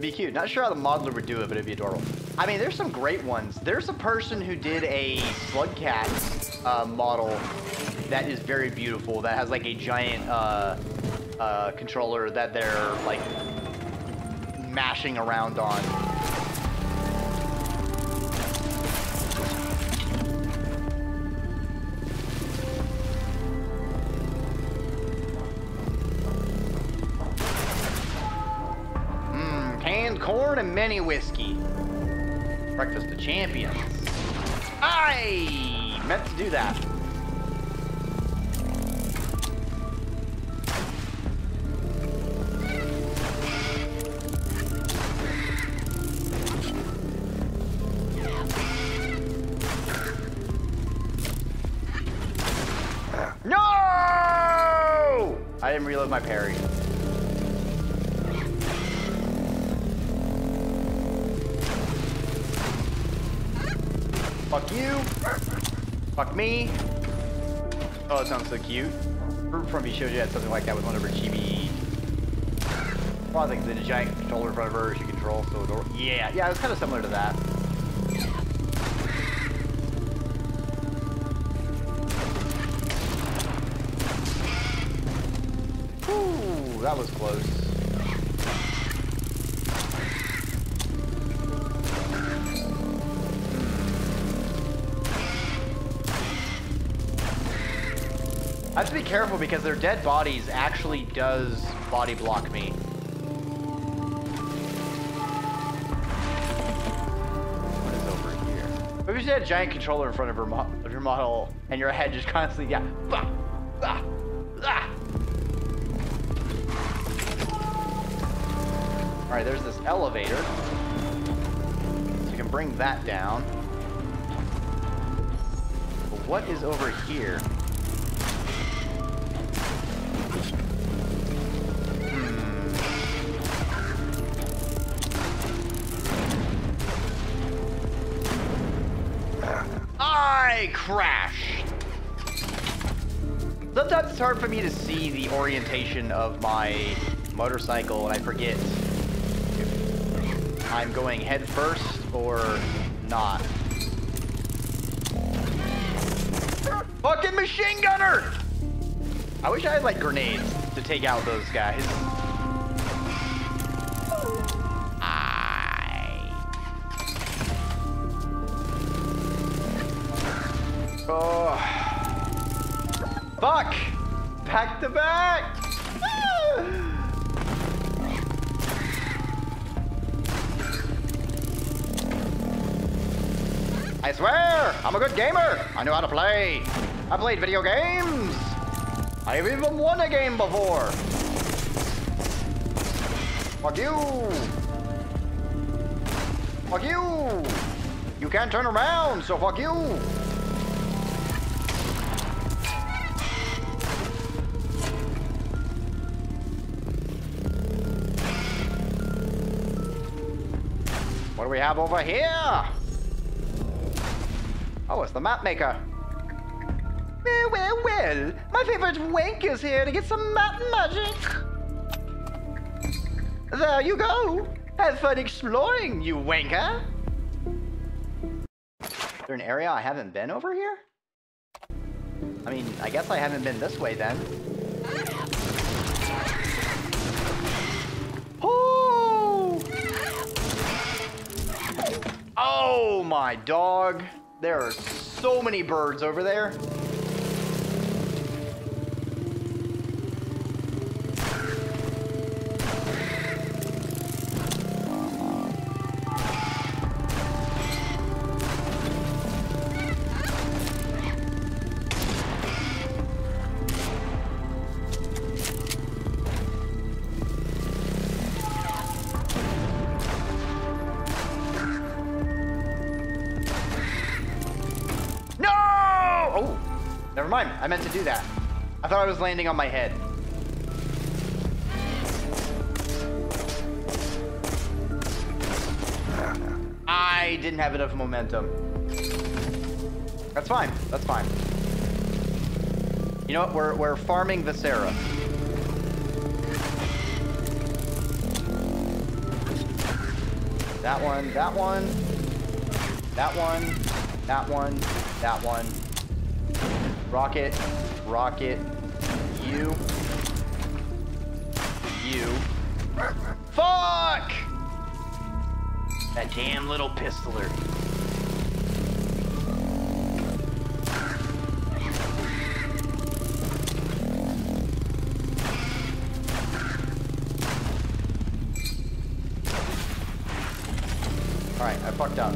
Be cute. Not sure how the modeler would do it, but it'd be adorable. I mean, there's some great ones. There's a person who did a Slugcat uh, model that is very beautiful. That has like a giant uh, uh, controller that they're like mashing around on. Mini whiskey. Breakfast of champions. I meant to do that. Me. Oh, it sounds so cute. From me showed you had something like that with one of her chibi. Well, I think a giant controller in front of her she controls. So adorable. Yeah, yeah, it's kind of similar to that. Ooh, that was close. Have to be careful because their dead bodies actually does body block me. What is over here? Maybe she had a giant controller in front of her mo of your model, and your head just constantly, yeah, bah, bah, ah. All right, there's this elevator. So you can bring that down. But what is over here? It's hard for me to see the orientation of my motorcycle and I forget if I'm going head first or not. Fucking machine gunner! I wish I had like grenades to take out those guys. Back! I swear, I'm a good gamer. I know how to play. I played video games. I've even won a game before. Fuck you. Fuck you. You can't turn around, so fuck you. Do we have over here? Oh, it's the map maker. Well, well, well. My favorite wank is here to get some map magic. There you go. Have fun exploring, you wanker. Is there an area I haven't been over here? I mean, I guess I haven't been this way then. Oh my dog. There are so many birds over there. Mind. I meant to do that. I thought I was landing on my head. I didn't have enough momentum. That's fine. That's fine. You know what? We're, we're farming Viscera. That one, that one, that one, that one, that one. Rocket, rocket, you, you. Fuck! That damn little pistoler. Alright, I fucked up.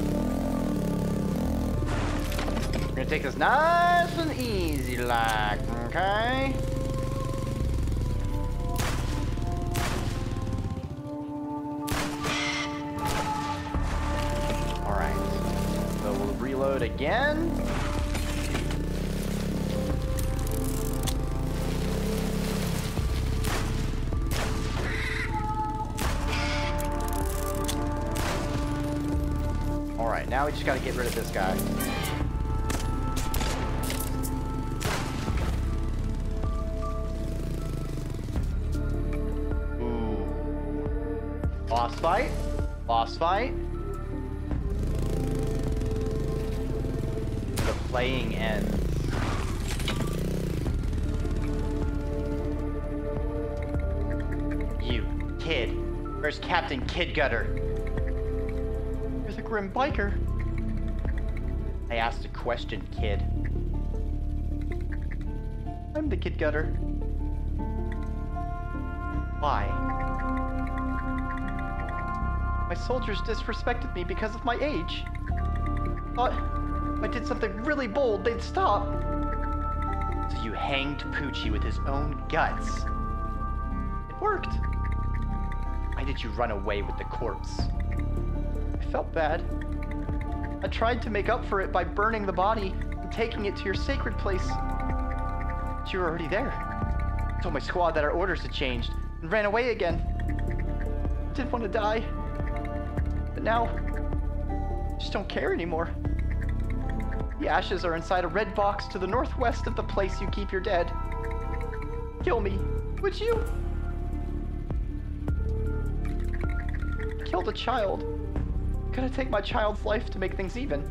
We're gonna take this nice again. Alright, now we just gotta get rid of this guy. Ooh. Boss fight? Boss fight? Playing ends. You, kid. Where's Captain Kid Gutter? You're the Grim Biker. I asked a question, kid. I'm the Kid Gutter. Why? My soldiers disrespected me because of my age. Thought I did something really bold, they'd stop. So you hanged Poochie with his own guts. It worked. Why did you run away with the corpse? I felt bad. I tried to make up for it by burning the body and taking it to your sacred place. But you were already there. I told my squad that our orders had changed and ran away again. I didn't want to die. But now, I just don't care anymore. Ashes are inside a red box to the northwest of the place you keep your dead. Kill me, would you? Killed a child. Gonna take my child's life to make things even.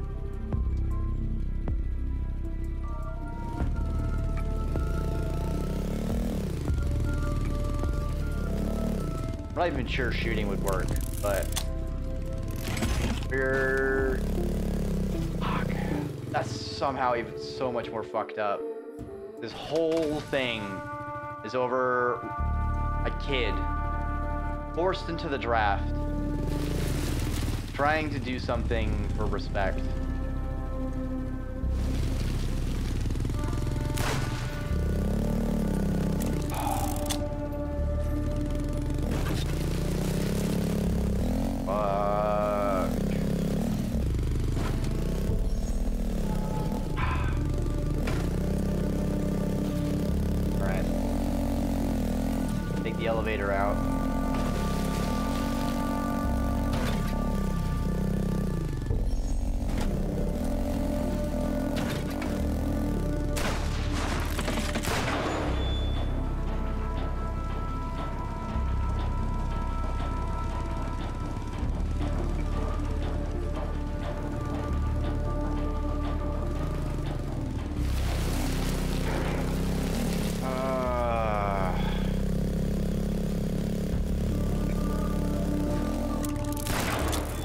I'm not even sure shooting would work, but we're. That's somehow even so much more fucked up. This whole thing is over a kid forced into the draft trying to do something for respect.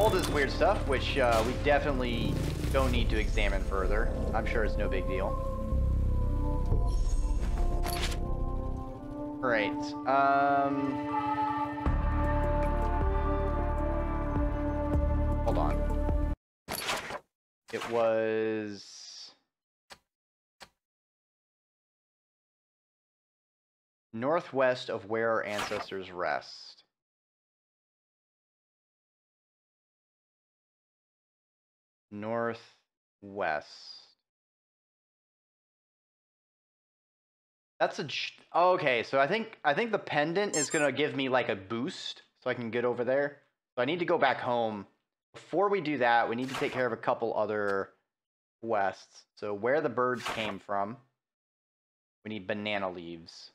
All this weird stuff, which uh, we definitely don't need to examine further. I'm sure it's no big deal. Great. Um. Hold on. It was. northwest of where our ancestors rest. Northwest. That's a okay. So I think I think the pendant is gonna give me like a boost, so I can get over there. So I need to go back home. Before we do that, we need to take care of a couple other quests. So where the birds came from. We need banana leaves.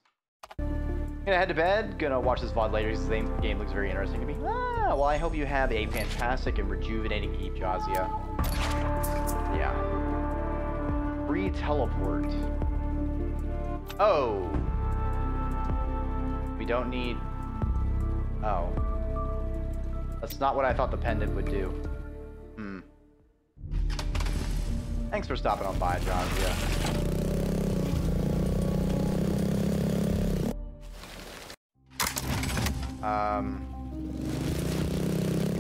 I'm Gonna head to bed. Gonna watch this VOD later because the game looks very interesting to me. Ah, well, I hope you have a fantastic and rejuvenating Eve, Jazia. Yeah. Free teleport. Oh. We don't need... Oh. That's not what I thought the pendant would do. Hmm. Thanks for stopping on by, Jazia. Um,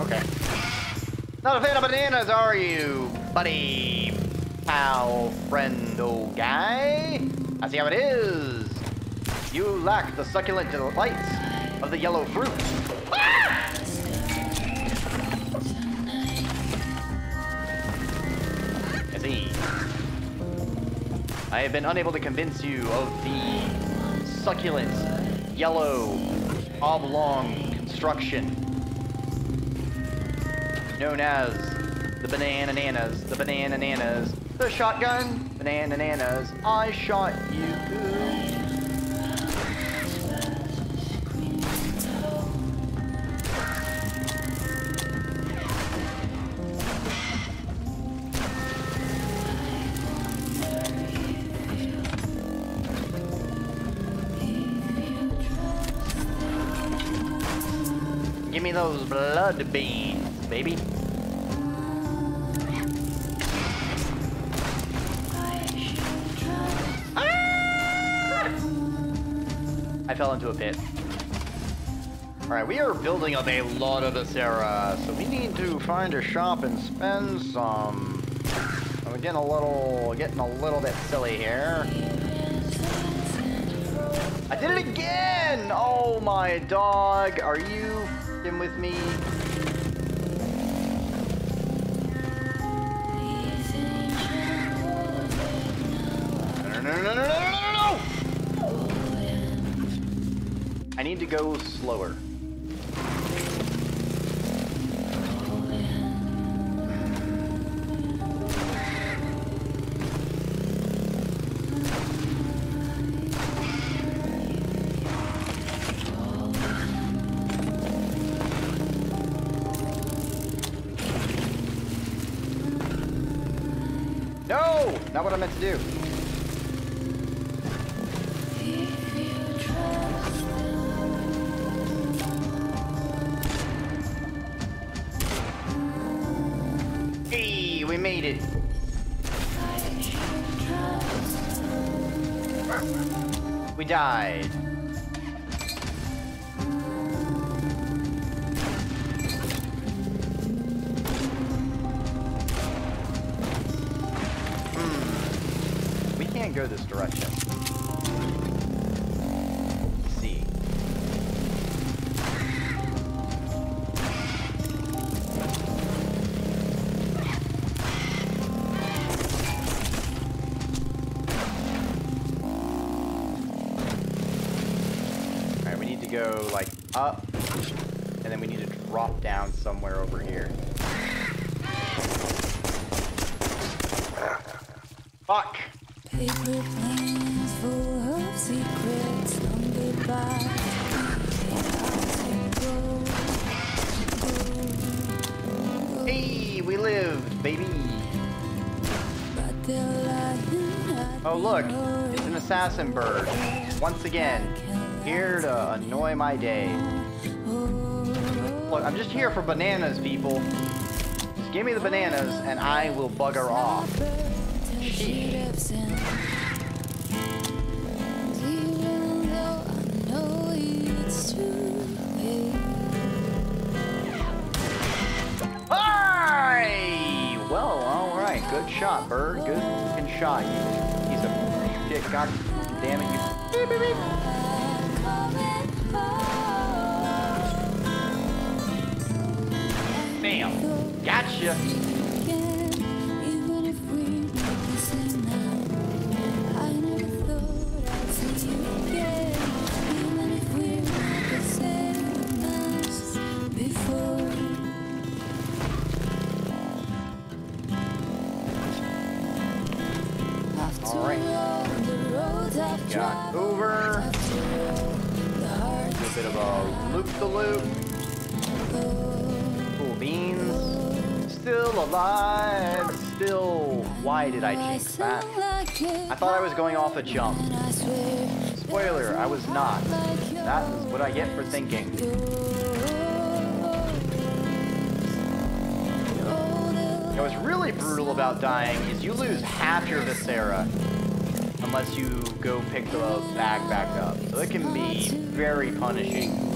Okay. Not a fan of bananas, are you, buddy? Pal, friend, old guy? I see how it is. You lack the succulent delights of the yellow fruit. Ah! I see. I have been unable to convince you of the succulent, yellow, oblong construction known as the banana nanas, the banana nanas, the shotgun, banana nanas, I shot you. Give me those blood beans baby. Ah! I fell into a pit. Alright, we are building up a lot of Viscera, so we need to find a shop and spend some. I'm getting a little, getting a little bit silly here. I did it again! Oh my dog, are you in with me? No, no, no, no, no, no, I need to go slower. Go this direction. Look, it's an assassin bird. Once again, here to annoy my day. Look, I'm just here for bananas, people. Just give me the bananas and I will bugger off. Sheesh. Well, alright. Good shot, bird. Good shot, you. God damn it, you. Beep, beep, beep. Bam. Gotcha. Why did I jinx that? I thought I was going off a jump. Spoiler, I was not. That is what I get for thinking. You what's really brutal about dying is you lose half your Viscera unless you go pick the bag back up. So it can be very punishing.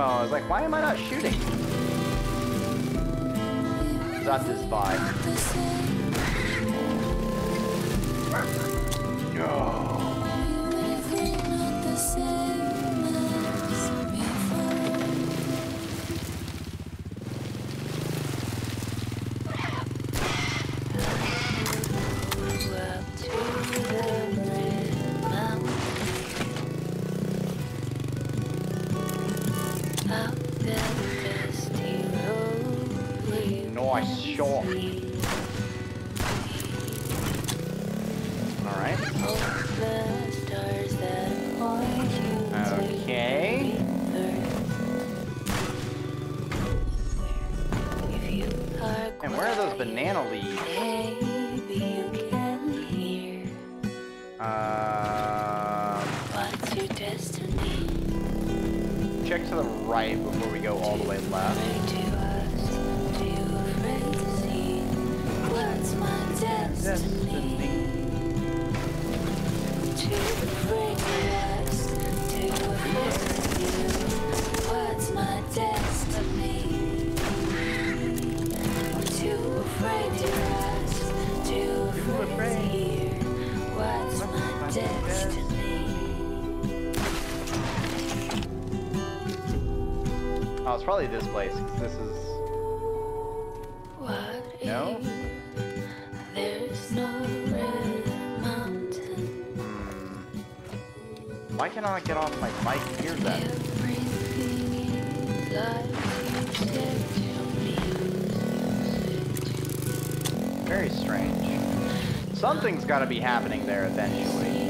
Ammo. I was like, why am I not shooting? That's this vibe. Nice probably this place. 'cause This is. What No? there's no red mountain? Hmm. Why can I get off my bike here then? Everything is like you said to. Very strange. Something's got to be happening there eventually.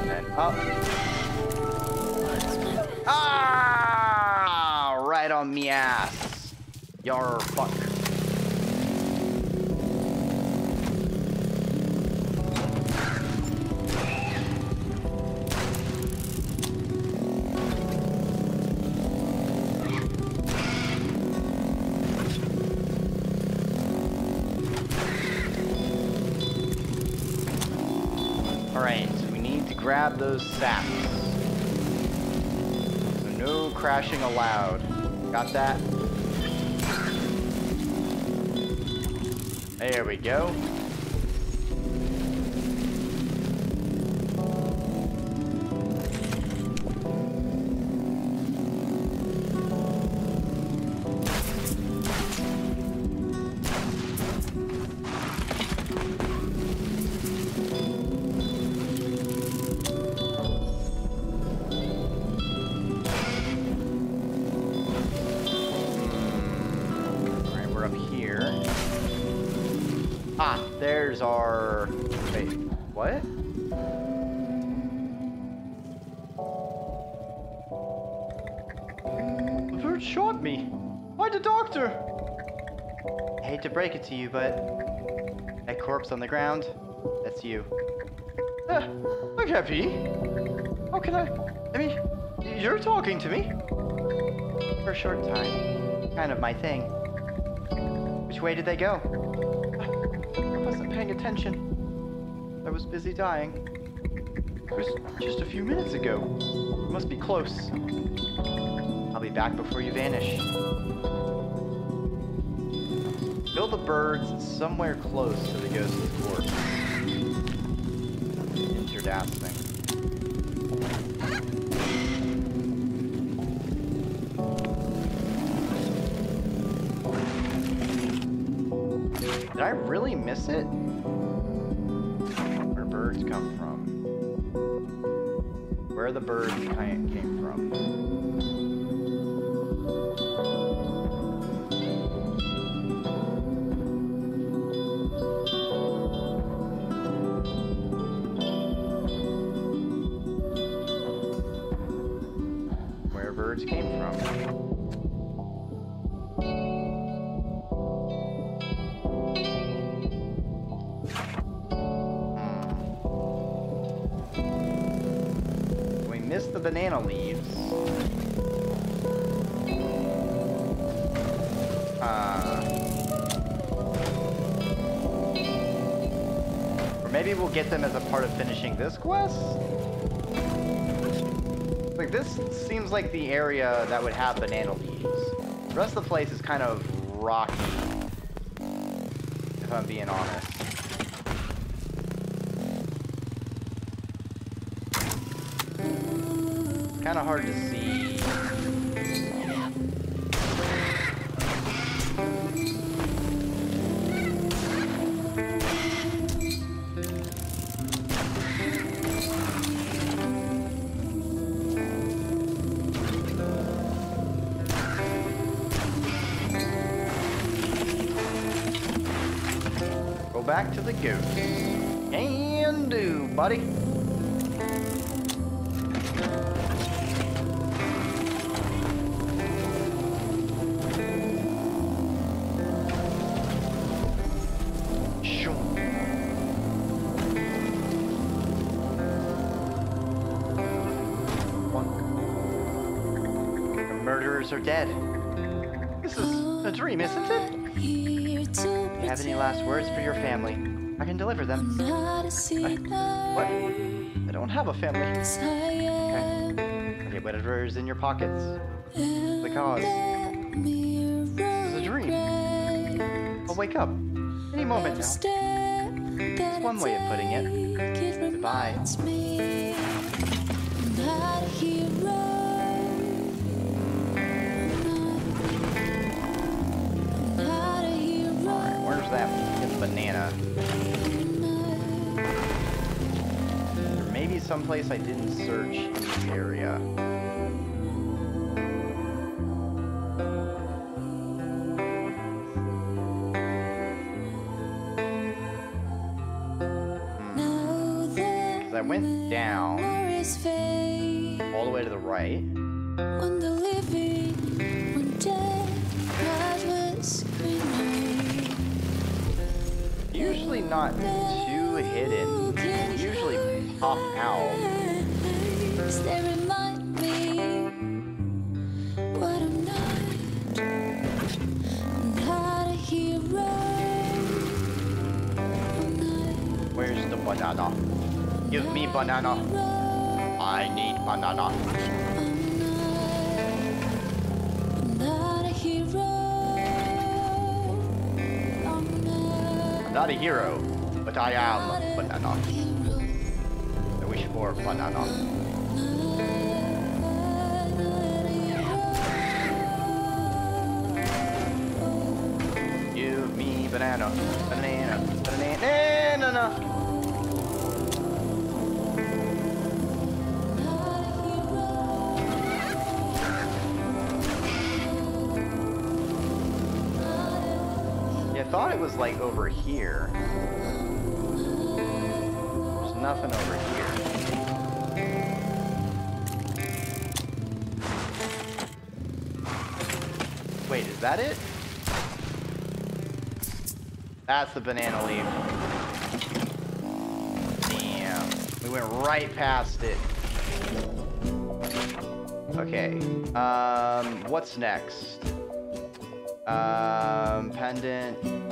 And then up. Ah! Right on me ass. Yar fuck. Those saps. So no crashing allowed. Got that? There we go. The bird shot me. Why the doctor? I hate to break it to you, but that corpse on the ground, that's you. Uh, look happy. How can I? I mean, you're talking to me. For a short time. Kind of my thing. Which way did they go? I wasn't paying attention. I was busy dying. It was just a few minutes ago. It Must be close. I'll be back before you vanish. Kill the birds somewhere close to the ghost's corpse. Interdasting. Did I really miss it? Where the birds came from? Missed the banana leaves. Uh, or maybe we'll get them as a part of finishing this quest? Like, this seems like the area that would have banana leaves. The rest of the place is kind of rocky, if I'm being honest. Kind of hard to see. Go back to the goose. And do, buddy. The are dead. This is a dream, isn't it? Do you have any last words for your family? I can deliver them. a What? I don't have a family. I. Okay, whatever is in your pockets. The cause. This is a dream. I'll wake up any moment now. step that one way of putting. I. It Goodbye. That fucking banana? There may be someplace I didn't search in this area. 'Cause I went down all the way to the right. Not too hidden. They Usually pop out. Remind me what I'm not. I'm not a hero. Where's the banana? Give me banana. I need banana. I'm not a hero. But I am banana. I wish for banana. Give me banana, banana, banana, banana. I thought it was like over here. Nothing over here. Wait, is that it? That's the banana leaf. Damn. We went right past it. Okay. Um, what's next? Um, pendant.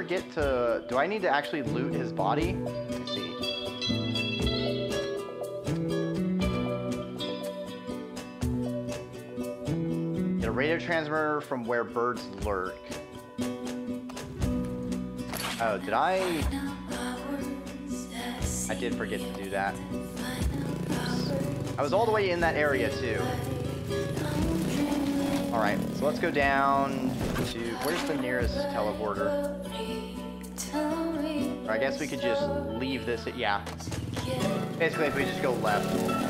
Forget to? Do I need to actually loot his body? Let's see. Get a radio transmitter from where birds lurk. Oh, did I? I did forget to do that. I was all the way in that area too. Alright, so let's go down to... Where's the nearest teleporter? Or I guess we could just leave this... At, yeah. Basically, if we just go left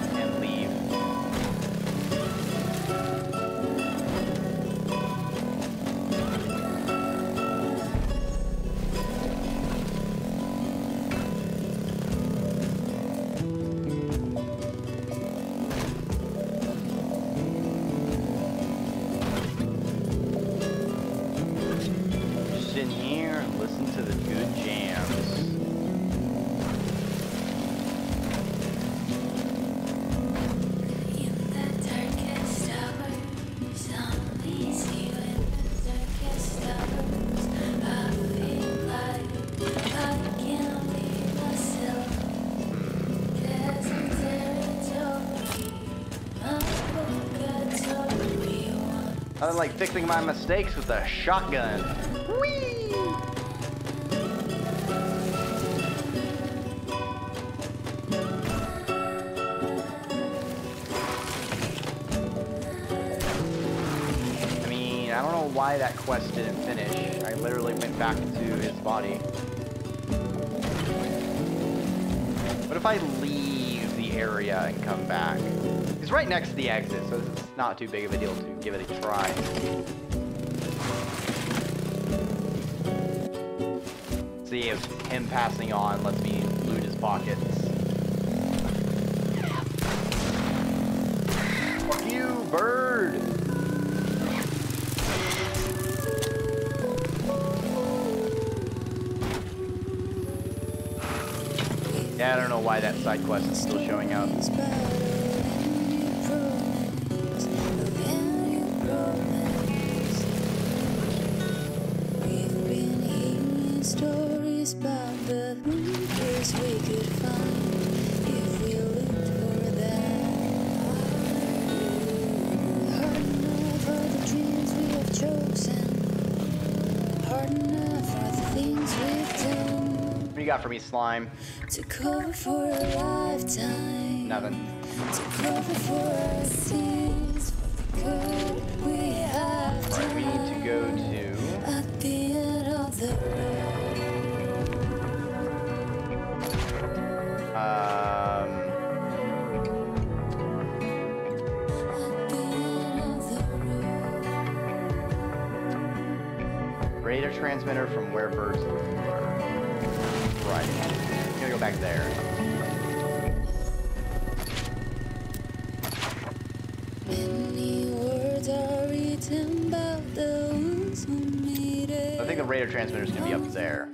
fixing my mistakes with a shotgun. Whee! I mean, I don't know why that quest didn't finish. I literally went back to his body. What if I leave the area and come back? He's right next to the exit, so it's not too big of a deal to give it a try. See if him passing on lets me loot his pockets. Fuck you, bird! Yeah, I don't know why that side quest is still showing up. Got for me, slime? to cover for a lifetime. Nothing. To cover for our sins, for the good we have Right, we need to go to. At the end of the road, Um, the end of the road. radar transmitter from where birds I'm gonna go back there. Many words are written about the ones who made it. I think the radar transmitter is gonna be up there.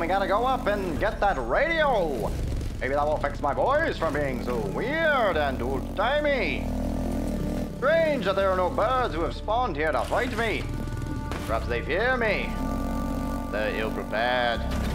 We gotta go up and get that radio. Maybe that will fix my voice from being so weird and old-timey. Strange that there are no birds who have spawned here to fight me. Perhaps they fear me. They're ill-prepared.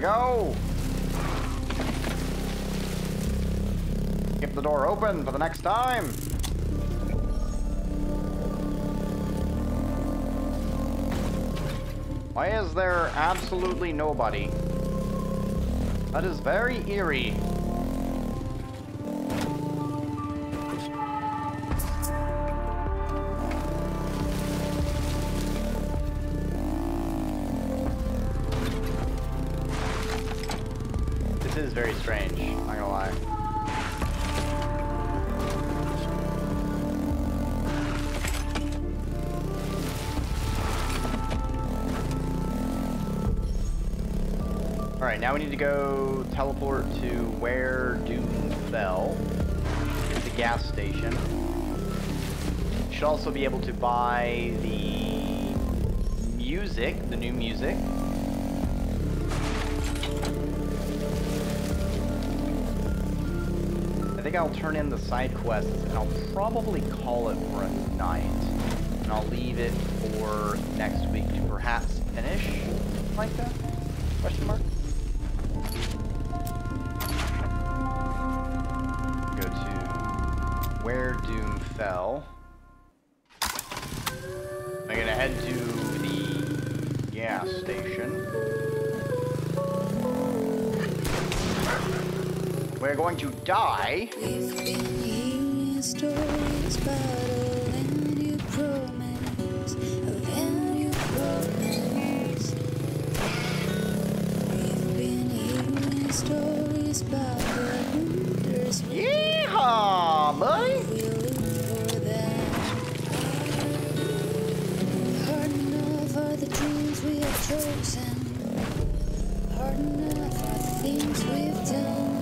Go. Keep the door open for the next time. Why is there absolutely nobody? That is very eerie. Is very strange, I'm not gonna lie. Alright, now we need to go teleport to where Doom fell. It's the gas station. Should also be able to buy the music, the new music. Think I'll turn in the side quests and I'll probably call it for a night. And I'll leave it for next week to perhaps finish like that? Question mark? Dreams we have chosen. Hard enough are the things we've done.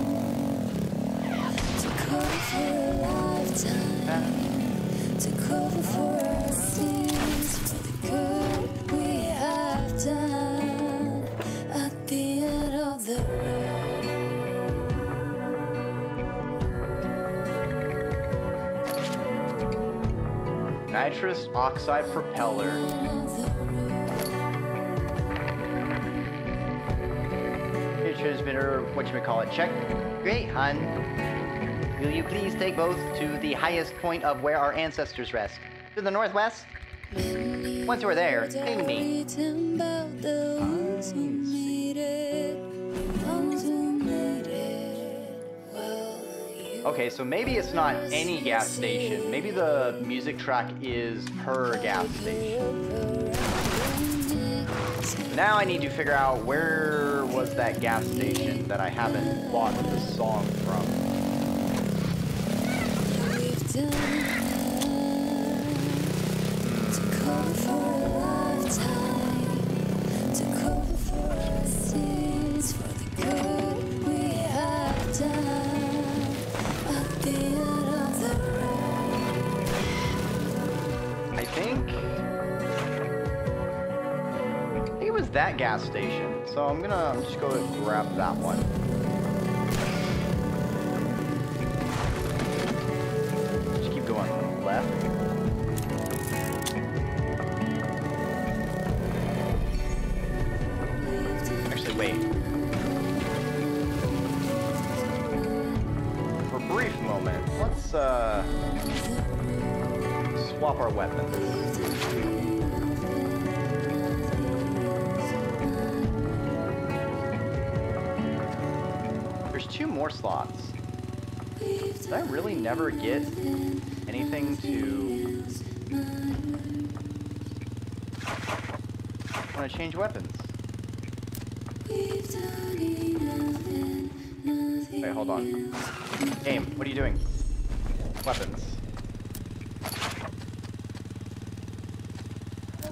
Have done. At the end of the road. Nitrous oxide propeller. It check. Great, hun. Will you please take both to the highest point of where our ancestors rest? To the northwest? Once we're there, ping me. Okay, so maybe it's not any gas station. Maybe the music track is per gas station. Now I need to figure out where was that gas station that I haven't bought the song that gas station. So I'm gonna just go and grab that one. There's two more slots. Did I really never get anything to... I want to change weapons. Wait, hold on. Game, what are you doing? Weapons.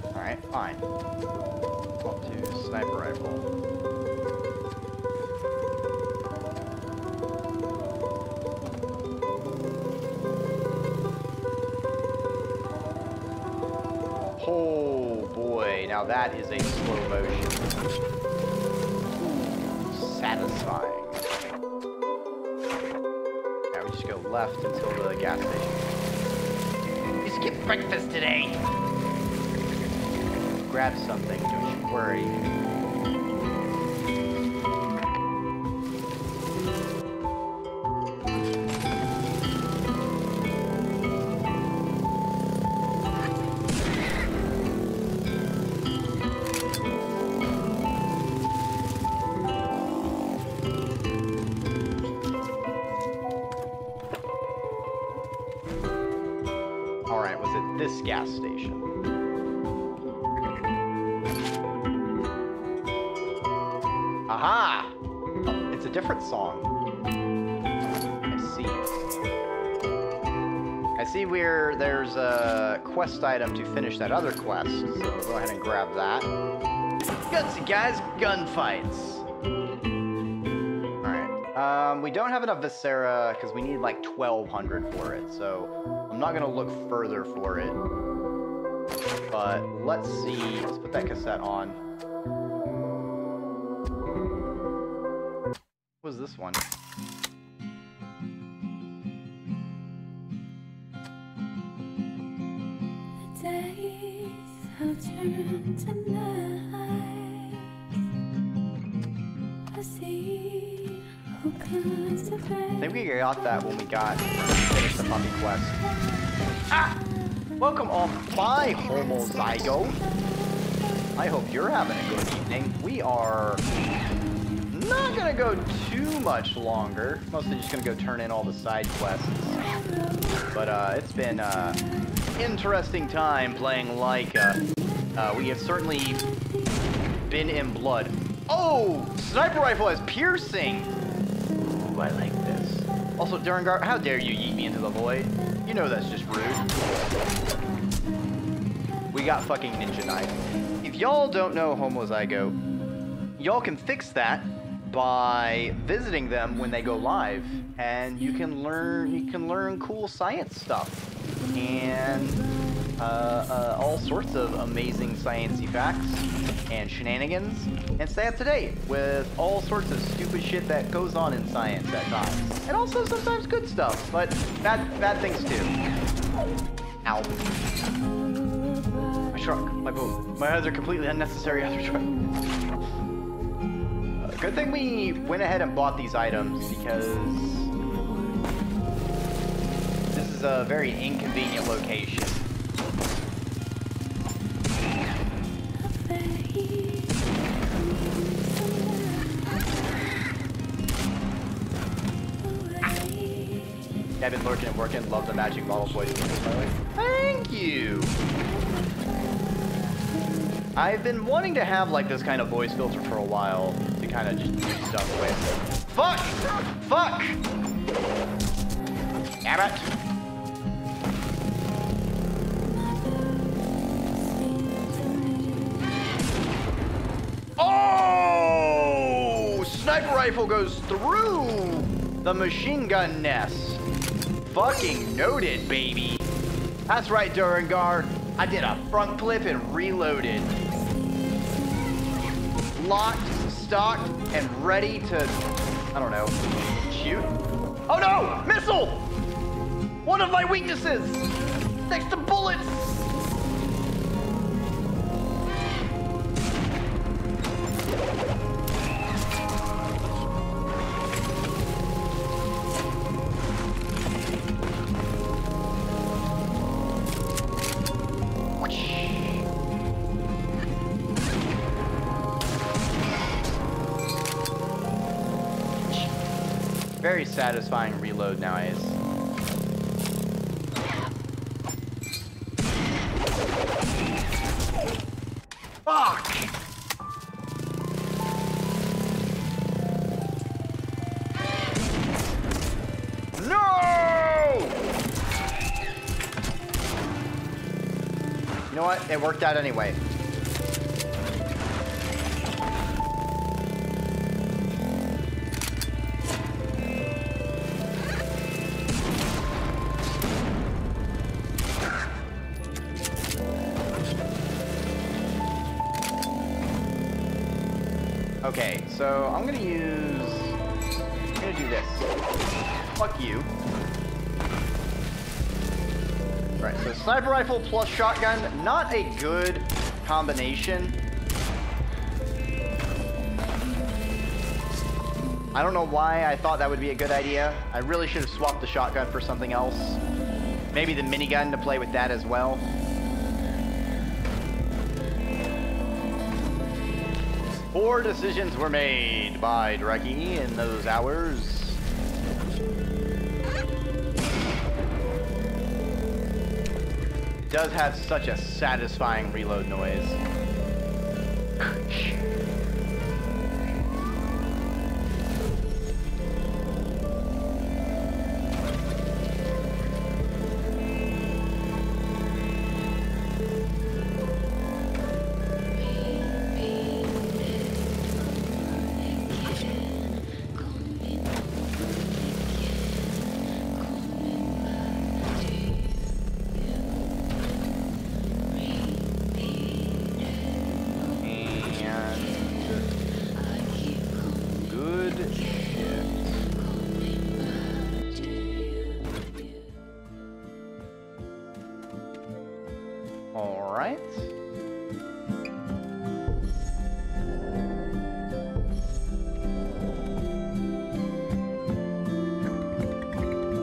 Alright, fine. Swap to sniper rifle. Now that is a slow motion. Satisfying. Now we just go left until the gas station. We skipped breakfast today. Grab something, don't you worry. Different song. I see. I see where there's a quest item to finish that other quest, so go ahead and grab that. Gutsy guys, gunfights. Alright. Um, we don't have enough Viscera because we need like 1200 for it, so I'm not gonna look further for it. But let's see. Let's put that cassette on. Was this one? The days have turned to night. I see all kinds of I think we got that when we got finished the puppy quest. Ah! Welcome on by Homo Zygo. I hope you're having a good evening. We are not gonna go too much longer. Mostly just gonna go turn in all the side quests. But uh, it's been uh, interesting time playing Laika. Uh, we have certainly been in blood. Oh! Sniper rifle has piercing! Ooh, I like this. Also, Durangar, how dare you yeet me into the void? You know that's just rude. We got fucking ninja knife. If y'all don't know Homozygo, y'all can fix that by visiting them when they go live, and you can learn you can learn cool science stuff and uh, uh, all sorts of amazing sciencey facts and shenanigans, and stay up to date with all sorts of stupid shit that goes on in science at times, and also sometimes good stuff, but bad bad things too. Ow. My truck, my boat, my other completely unnecessary other truck. Good thing we went ahead and bought these items because this is a very inconvenient location. I've been lurking and working. Love the magic model voice. Thank you. I've been wanting to have like this kind of voice filter for a while to kind of just do stuff with. Fuck! Fuck! Damn it! Oh! Sniper rifle goes through the machine gun nest. Fucking noted, baby. That's right, Durangar. I did a front flip and reloaded. Locked, stocked, and ready to, I don't know, shoot? Oh no! Missile! One of my weaknesses! Next to bullets! Satisfying reload nowadays. Fuck! No! You know what? It worked out anyway. So I'm gonna use. I'm gonna do this. Fuck you. Right, so sniper rifle plus shotgun, not a good combination. I don't know why I thought that would be a good idea. I really should have swapped the shotgun for something else. Maybe the minigun to play with that as well. Poor decisions were made by Dreki in those hours. It does have such a satisfying reload noise. And good shit. All right.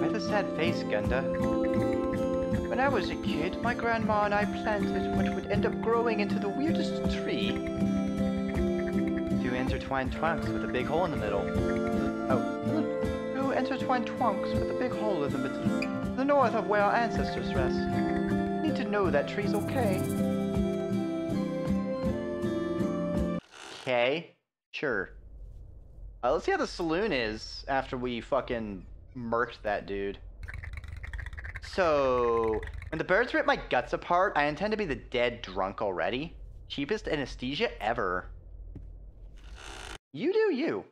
Why the sad face, Gunda? When I was a kid, my grandma and I planted what would end up growing into the weirdest tree. Intertwined trunks with a big hole in the middle. Oh, two intertwined trunks with a big hole in the middle. The north of where our ancestors rest. Need to know that tree's okay. Okay, sure. Uh, let's see how the saloon is after we fucking murked that dude. So, when the birds rip my guts apart, I intend to be the dead drunk already. Cheapest anesthesia ever. You do you.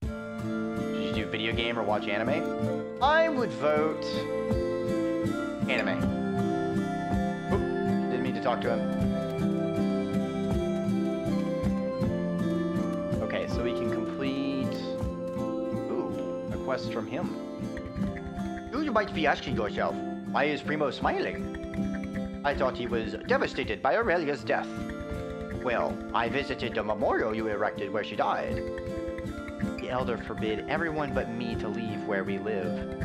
Did you do video game or watch anime? I would vote anime. Oop, didn't mean to talk to him. Okay, so we can complete. Ooh, a quest from him. You might be asking yourself, why is Primo smiling? I thought he was devastated by Aurelia's death. Well, I visited the memorial you erected where she died. The Elder forbid everyone but me to leave where we live.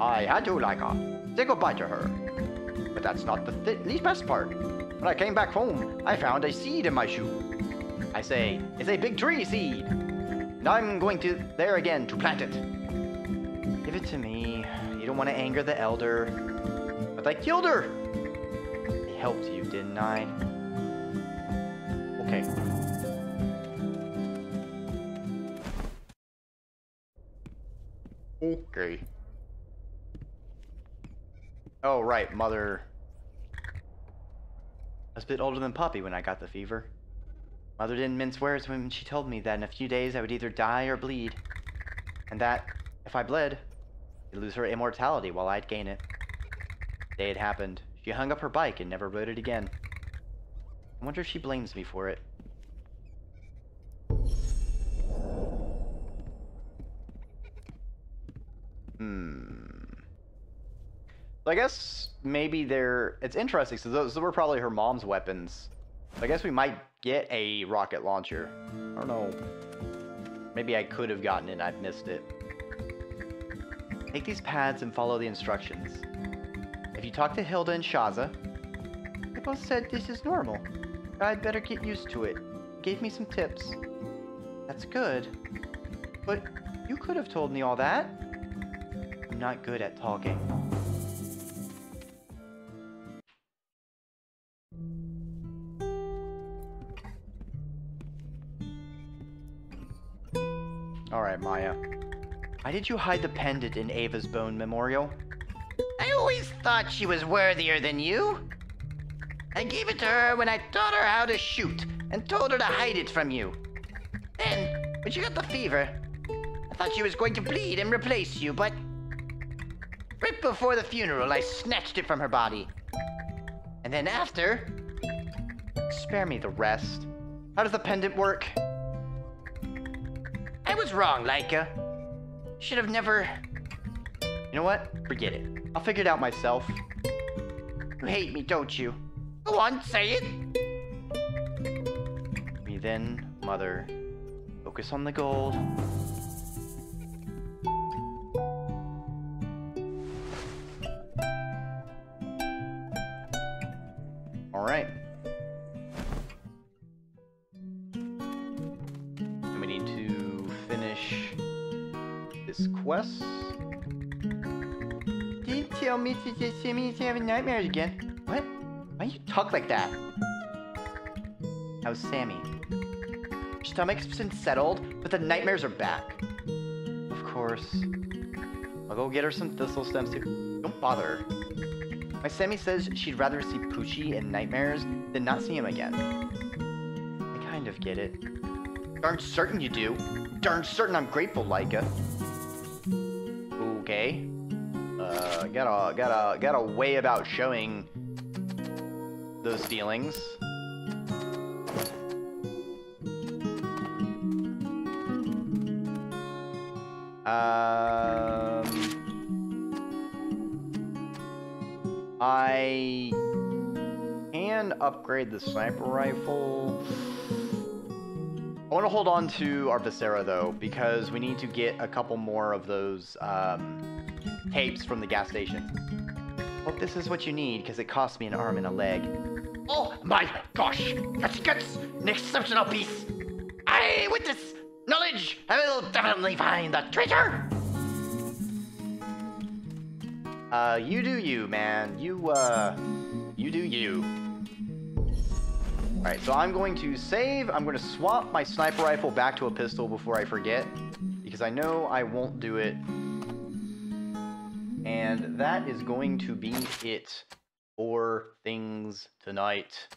I had to, Laika. Uh, say goodbye to her. But that's not the th- least best part. When I came back home, I found a seed in my shoe. I say, it's a big tree seed. And I'm going to there again to plant it. Give it to me. You don't want to anger the elder. But I killed her! I helped you, didn't I? Okay. Okay. Oh, right, mother. I was a bit older than Poppy when I got the fever. Mother didn't mince words when she told me that in a few days I would either die or bleed. And that, if I bled, she'd lose her immortality while I'd gain it. The day it happened, she hung up her bike and never rode it again. I wonder if she blames me for it. Hmm. So I guess maybe they're. It's interesting. So those, were probably her mom's weapons. So I guess we might get a rocket launcher. I don't know. Maybe I could have gotten it. I've missed it. Take these pads and follow the instructions. If you talk to Hilda and Shaza, they both said this is normal. I'd better get used to it. Gave me some tips. That's good. But you could have told me all that. I'm not good at talking. Alright, Maya. Why did you hide the pendant in Ava's bone memorial? I always thought she was worthier than you. I gave it to her when I taught her how to shoot and told her to hide it from you. Then, when she got the fever, I thought she was going to bleed and replace you, but right before the funeral, I snatched it from her body. And then after, Spare me the rest. How does the pendant work? I was wrong, Laika. Should have never. You know what? Forget it. I'll figure it out myself. You hate me, don't you? Go on, say it. Me then, mother. Focus on the gold. Alright. And we need to finish this quest. Didn't tell me to send me to having nightmares again. Why you talk like that? How's Sammy? Her stomach's been settled, but the nightmares are back. Of course. I'll go get her some thistle stems too. Don't bother her. My Sammy says she'd rather see Poochie in nightmares than not see him again. I kind of get it. Darn certain you do. Darn certain I'm grateful, Laika. Okay. Uh, got a got a got a way about showing those dealings. Um, I can upgrade the sniper rifle. I want to hold on to our Viscera though, because we need to get a couple more of those um, tapes from the gas station. Hope this is what you need, because it cost me an arm and a leg. My gosh! That's! An exceptional piece! I with this knowledge! I will definitely find the traitor! Uh, you do you, man. You, uh, you do you. Alright, so I'm going to save. I'm going to swap my sniper rifle back to a pistol before I forget. Because I know I won't do it. And that is going to be it for things tonight.